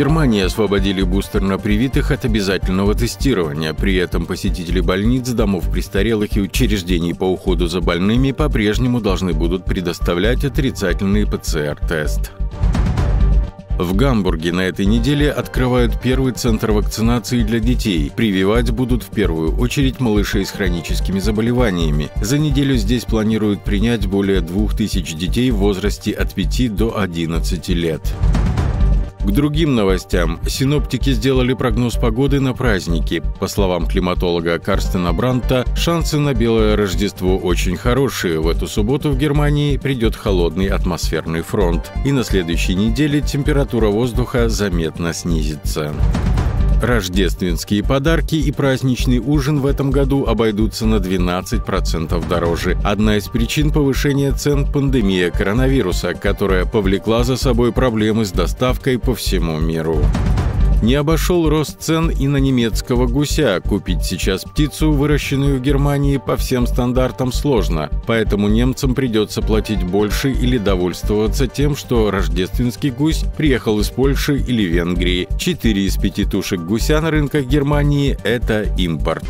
Германии освободили бустерно привитых от обязательного тестирования. При этом посетители больниц, домов престарелых и учреждений по уходу за больными по-прежнему должны будут предоставлять отрицательный ПЦР-тест. В Гамбурге на этой неделе открывают первый центр вакцинации для детей. Прививать будут в первую очередь малышей с хроническими заболеваниями. За неделю здесь планируют принять более 2000 детей в возрасте от 5 до 11 лет. К другим новостям. Синоптики сделали прогноз погоды на праздники. По словам климатолога Карстена Бранта, шансы на Белое Рождество очень хорошие. В эту субботу в Германии придет холодный атмосферный фронт. И на следующей неделе температура воздуха заметно снизится. Рождественские подарки и праздничный ужин в этом году обойдутся на 12% дороже. Одна из причин повышения цен – пандемия коронавируса, которая повлекла за собой проблемы с доставкой по всему миру. Не обошел рост цен и на немецкого гуся. Купить сейчас птицу, выращенную в Германии, по всем стандартам сложно, поэтому немцам придется платить больше или довольствоваться тем, что рождественский гусь приехал из Польши или Венгрии. Четыре из пяти тушек гуся на рынках Германии – это импорт.